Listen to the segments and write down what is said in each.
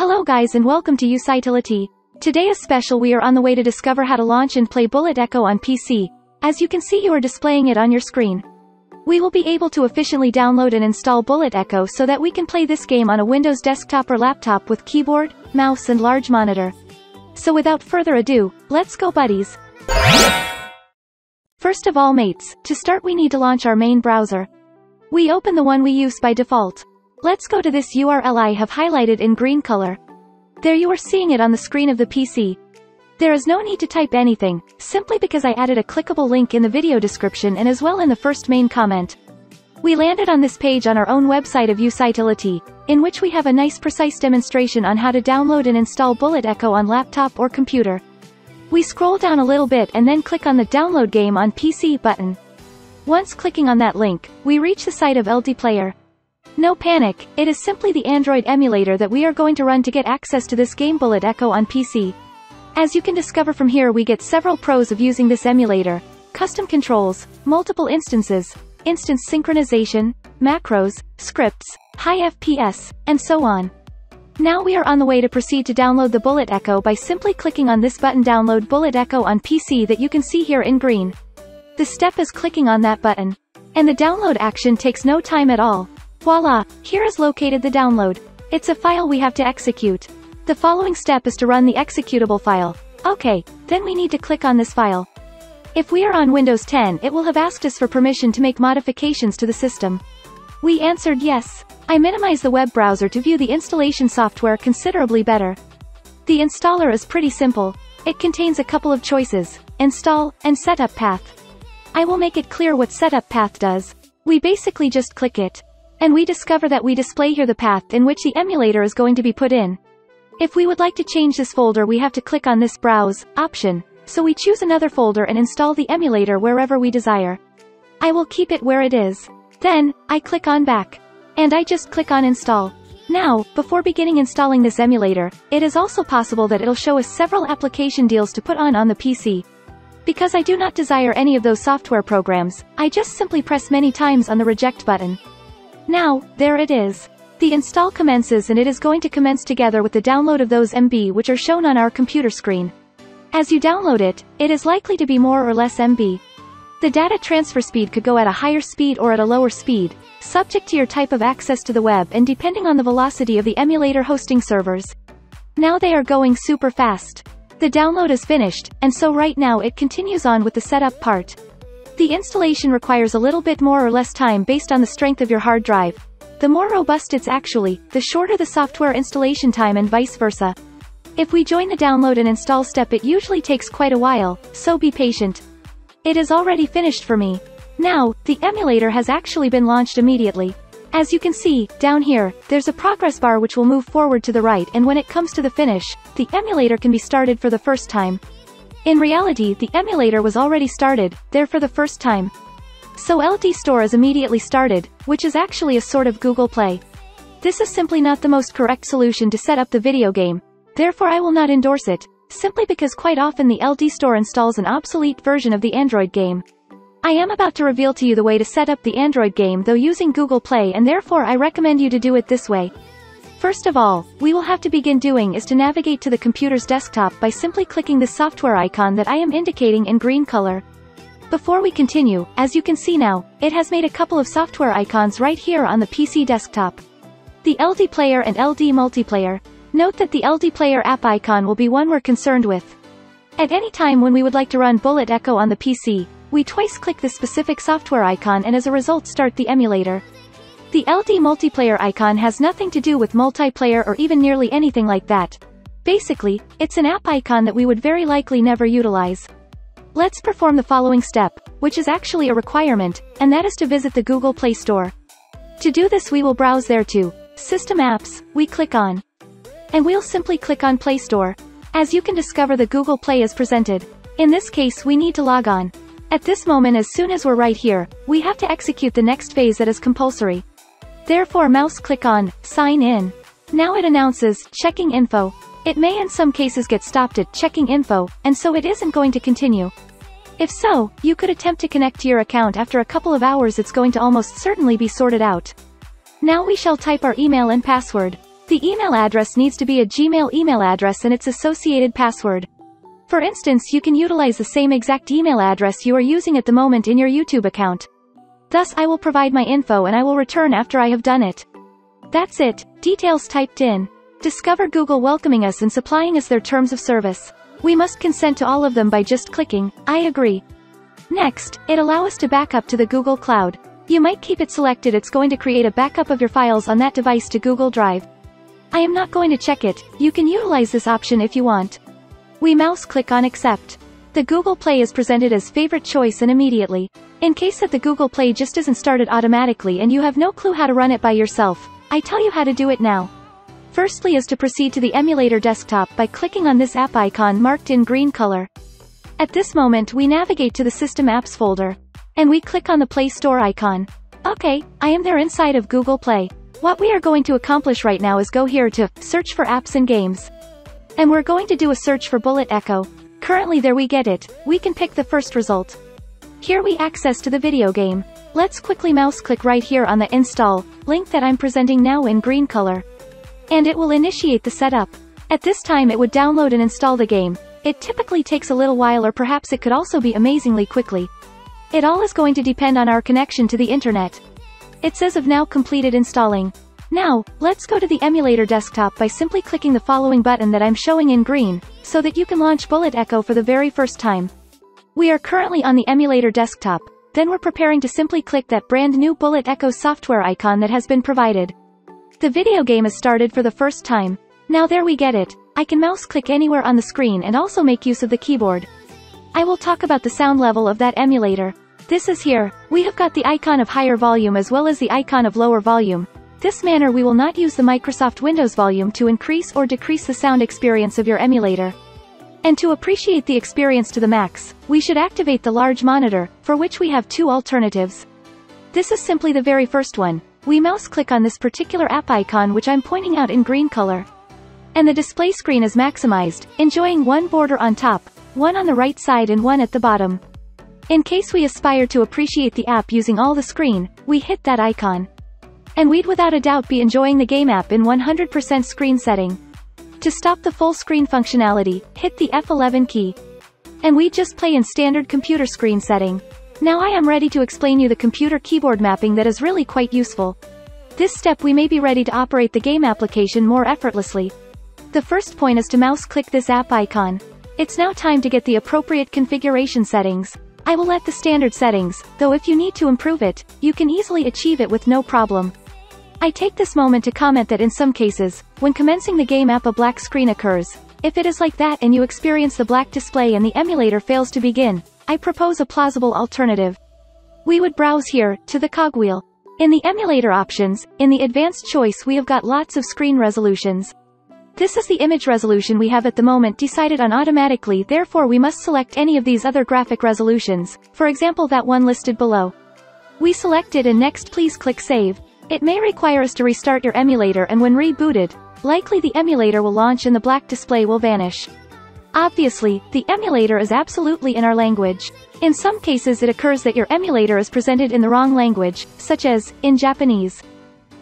Hello guys and welcome to Usitility. Today is special we are on the way to discover how to launch and play Bullet Echo on PC. As you can see you are displaying it on your screen. We will be able to efficiently download and install Bullet Echo so that we can play this game on a Windows desktop or laptop with keyboard, mouse and large monitor. So without further ado, let's go buddies. First of all mates, to start we need to launch our main browser. We open the one we use by default. Let's go to this URL I have highlighted in green color. There you are seeing it on the screen of the PC. There is no need to type anything, simply because I added a clickable link in the video description and as well in the first main comment. We landed on this page on our own website of Usitility, in which we have a nice precise demonstration on how to download and install Bullet Echo on laptop or computer. We scroll down a little bit and then click on the Download Game on PC button. Once clicking on that link, we reach the site of LD Player. No panic, it is simply the Android emulator that we are going to run to get access to this game Bullet Echo on PC. As you can discover from here we get several pros of using this emulator, custom controls, multiple instances, instance synchronization, macros, scripts, high FPS, and so on. Now we are on the way to proceed to download the Bullet Echo by simply clicking on this button download Bullet Echo on PC that you can see here in green. The step is clicking on that button. And the download action takes no time at all. Voila, here is located the download. It's a file we have to execute. The following step is to run the executable file. Okay, then we need to click on this file. If we are on Windows 10 it will have asked us for permission to make modifications to the system. We answered yes. I minimize the web browser to view the installation software considerably better. The installer is pretty simple. It contains a couple of choices, install, and setup path. I will make it clear what setup path does. We basically just click it and we discover that we display here the path in which the emulator is going to be put in. If we would like to change this folder we have to click on this Browse option, so we choose another folder and install the emulator wherever we desire. I will keep it where it is. Then, I click on Back. And I just click on Install. Now, before beginning installing this emulator, it is also possible that it'll show us several application deals to put on on the PC. Because I do not desire any of those software programs, I just simply press many times on the Reject button. Now, there it is. The install commences and it is going to commence together with the download of those MB which are shown on our computer screen. As you download it, it is likely to be more or less MB. The data transfer speed could go at a higher speed or at a lower speed, subject to your type of access to the web and depending on the velocity of the emulator hosting servers. Now they are going super fast. The download is finished, and so right now it continues on with the setup part. The installation requires a little bit more or less time based on the strength of your hard drive. The more robust it's actually, the shorter the software installation time and vice versa. If we join the download and install step it usually takes quite a while, so be patient. It is already finished for me. Now, the emulator has actually been launched immediately. As you can see, down here, there's a progress bar which will move forward to the right and when it comes to the finish, the emulator can be started for the first time. In reality the emulator was already started, there for the first time. So LD Store is immediately started, which is actually a sort of Google Play. This is simply not the most correct solution to set up the video game, therefore I will not endorse it, simply because quite often the LD Store installs an obsolete version of the Android game. I am about to reveal to you the way to set up the Android game though using Google Play and therefore I recommend you to do it this way. First of all, we will have to begin doing is to navigate to the computer's desktop by simply clicking the software icon that I am indicating in green color. Before we continue, as you can see now, it has made a couple of software icons right here on the PC desktop. The LD Player and LD Multiplayer. Note that the LD Player app icon will be one we're concerned with. At any time when we would like to run Bullet Echo on the PC, we twice click the specific software icon and as a result start the emulator. The LD multiplayer icon has nothing to do with multiplayer or even nearly anything like that. Basically, it's an app icon that we would very likely never utilize. Let's perform the following step, which is actually a requirement, and that is to visit the Google Play Store. To do this we will browse there to System Apps, we click on. And we'll simply click on Play Store. As you can discover the Google Play is presented. In this case we need to log on. At this moment as soon as we're right here, we have to execute the next phase that is compulsory. Therefore mouse click on, sign in. Now it announces, checking info. It may in some cases get stopped at checking info, and so it isn't going to continue. If so, you could attempt to connect to your account after a couple of hours it's going to almost certainly be sorted out. Now we shall type our email and password. The email address needs to be a Gmail email address and its associated password. For instance you can utilize the same exact email address you are using at the moment in your YouTube account. Thus I will provide my info and I will return after I have done it. That's it, details typed in. Discover Google welcoming us and supplying us their terms of service. We must consent to all of them by just clicking, I agree. Next, it allow us to back up to the Google Cloud. You might keep it selected it's going to create a backup of your files on that device to Google Drive. I am not going to check it, you can utilize this option if you want. We mouse click on accept. The Google Play is presented as favorite choice and immediately. In case that the Google Play just isn't started automatically and you have no clue how to run it by yourself, I tell you how to do it now. Firstly is to proceed to the emulator desktop by clicking on this app icon marked in green color. At this moment we navigate to the System Apps folder. And we click on the Play Store icon. Okay, I am there inside of Google Play. What we are going to accomplish right now is go here to Search for Apps and Games. And we're going to do a search for Bullet Echo. Currently there we get it, we can pick the first result. Here we access to the video game. Let's quickly mouse click right here on the install link that I'm presenting now in green color. And it will initiate the setup. At this time it would download and install the game. It typically takes a little while or perhaps it could also be amazingly quickly. It all is going to depend on our connection to the internet. It says of now completed installing. Now, let's go to the emulator desktop by simply clicking the following button that I'm showing in green, so that you can launch Bullet Echo for the very first time. We are currently on the emulator desktop, then we're preparing to simply click that brand new Bullet Echo software icon that has been provided. The video game is started for the first time. Now there we get it. I can mouse click anywhere on the screen and also make use of the keyboard. I will talk about the sound level of that emulator. This is here, we have got the icon of higher volume as well as the icon of lower volume, this manner we will not use the Microsoft Windows volume to increase or decrease the sound experience of your emulator. And to appreciate the experience to the max, we should activate the large monitor, for which we have two alternatives. This is simply the very first one. We mouse click on this particular app icon which I'm pointing out in green color. And the display screen is maximized, enjoying one border on top, one on the right side and one at the bottom. In case we aspire to appreciate the app using all the screen, we hit that icon. And we'd without a doubt be enjoying the game app in 100% screen setting. To stop the full screen functionality, hit the F11 key. And we just play in standard computer screen setting. Now I am ready to explain you the computer keyboard mapping that is really quite useful. This step we may be ready to operate the game application more effortlessly. The first point is to mouse click this app icon. It's now time to get the appropriate configuration settings. I will let the standard settings, though if you need to improve it, you can easily achieve it with no problem. I take this moment to comment that in some cases, when commencing the game app a black screen occurs. If it is like that and you experience the black display and the emulator fails to begin, I propose a plausible alternative. We would browse here, to the cogwheel. In the emulator options, in the advanced choice we have got lots of screen resolutions. This is the image resolution we have at the moment decided on automatically therefore we must select any of these other graphic resolutions, for example that one listed below. We select it and next please click Save. It may require us to restart your emulator and when rebooted, likely the emulator will launch and the black display will vanish. Obviously, the emulator is absolutely in our language. In some cases it occurs that your emulator is presented in the wrong language, such as, in Japanese.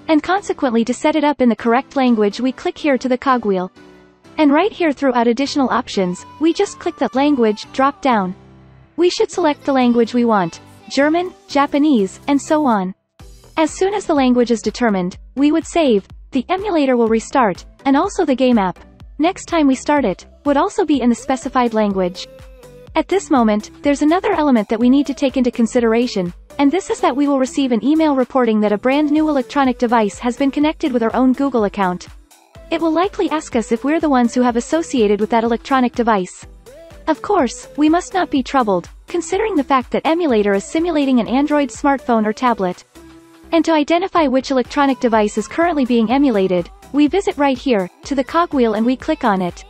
And consequently to set it up in the correct language we click here to the cogwheel. And right here throughout additional options, we just click the language drop down. We should select the language we want, German, Japanese, and so on. As soon as the language is determined, we would save, the emulator will restart, and also the game app. Next time we start it, would also be in the specified language. At this moment, there's another element that we need to take into consideration, and this is that we will receive an email reporting that a brand new electronic device has been connected with our own Google account. It will likely ask us if we're the ones who have associated with that electronic device. Of course, we must not be troubled, considering the fact that emulator is simulating an Android smartphone or tablet. And to identify which electronic device is currently being emulated, we visit right here, to the cogwheel and we click on it.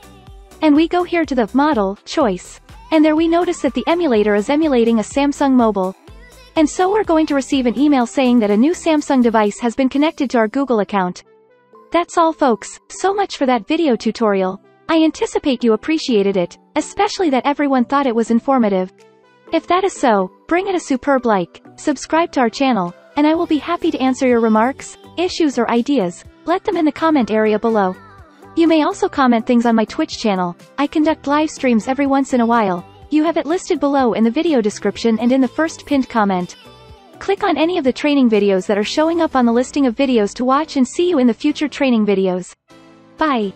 And we go here to the model choice. And there we notice that the emulator is emulating a Samsung mobile. And so we're going to receive an email saying that a new Samsung device has been connected to our Google account. That's all folks, so much for that video tutorial. I anticipate you appreciated it, especially that everyone thought it was informative. If that is so, bring it a superb like, subscribe to our channel, and I will be happy to answer your remarks, issues or ideas. Let them in the comment area below. You may also comment things on my Twitch channel. I conduct live streams every once in a while. You have it listed below in the video description and in the first pinned comment. Click on any of the training videos that are showing up on the listing of videos to watch and see you in the future training videos. Bye.